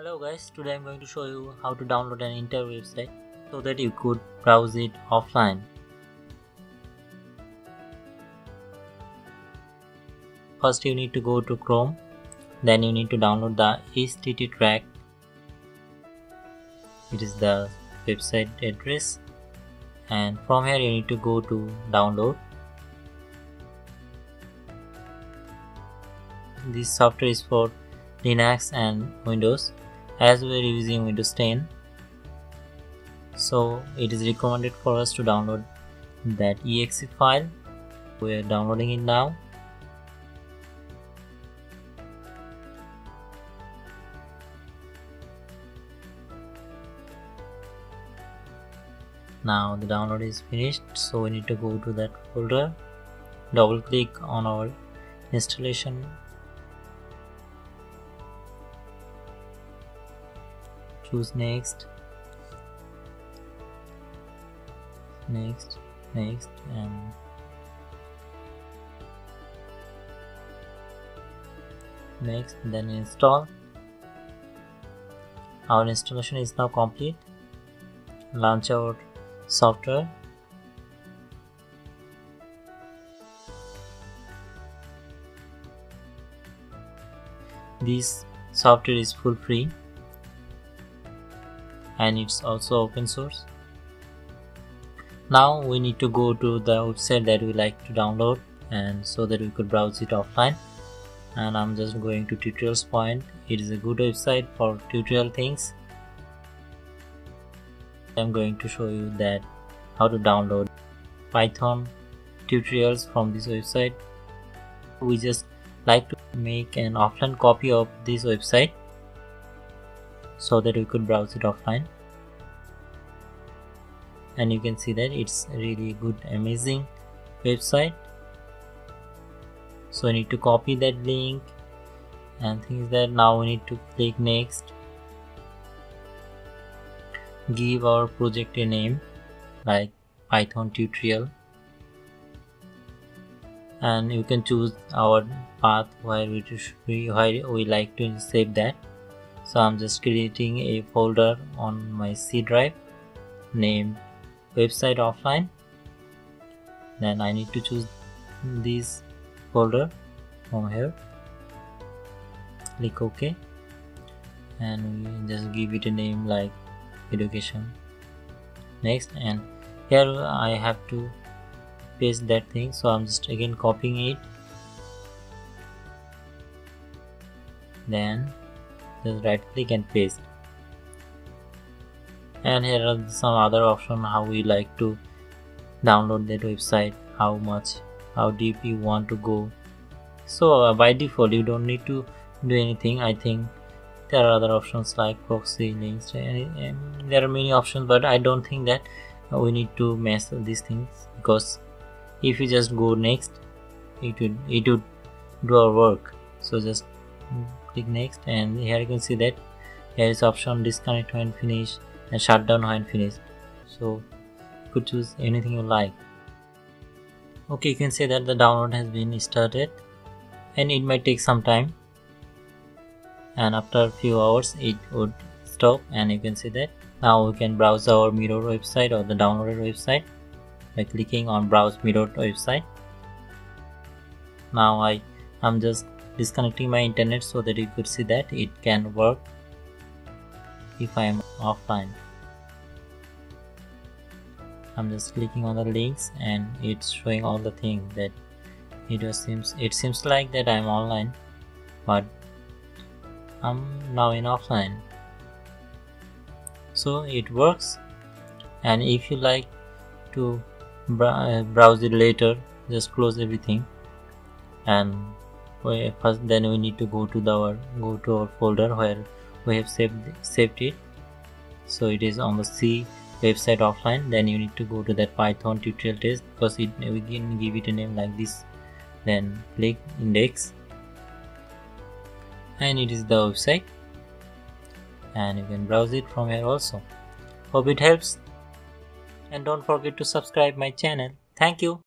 Hello guys, today I'm going to show you how to download an entire website so that you could browse it offline. First you need to go to Chrome, then you need to download the HTTrack. It is the website address and from here you need to go to download. This software is for Linux and Windows as we are using Windows 10 so it is recommended for us to download that exe file. We are downloading it now. Now the download is finished so we need to go to that folder. Double click on our installation choose next. Next next and next then install. Our installation is now complete. Launch our software. This software is full free and it's also open source. Now we need to go to the website that we like to download and so that we could browse it offline. And I'm just going to tutorials point. It is a good website for tutorial things. I'm going to show you that how to download Python tutorials from this website. We just like to make an offline copy of this website so that we could browse it offline. And you can see that it's really good amazing website. So I need to copy that link and things that now we need to click next. Give our project a name like python tutorial. And you can choose our path where we, where we like to save that so I'm just creating a folder on my C drive named website offline. Then I need to choose this folder from here. Click OK. And just give it a name like education. Next and here I have to paste that thing. So I'm just again copying it. Then just right click and paste. And here are some other options how we like to download that website how much how deep you want to go. So uh, by default you don't need to do anything. I think there are other options like proxy links and, there are many options but i don't think that we need to mess these things because if you just go next it would it would do our work. So just click next and here you can see that here is option disconnect when finished and shut down when finished so you could choose anything you like. Okay you can see that the download has been started and it might take some time. And after a few hours it would stop and you can see that now we can browse our mirror website or the downloaded website by clicking on browse mirror website. Now I am just disconnecting my internet so that you could see that it can work if I am offline. I'm just clicking on the links and it's showing all the things that it seems it seems like that I'm online but I'm now in offline so it works and if you like to uh, browse it later just close everything and first then we need to go to the our go to our folder where we have saved saved it. So it is on the C website offline. Then you need to go to that python tutorial test because it we can give it a name like this. Then click index. And it is the website. And you can browse it from here also. Hope it helps. And don't forget to subscribe my channel. Thank you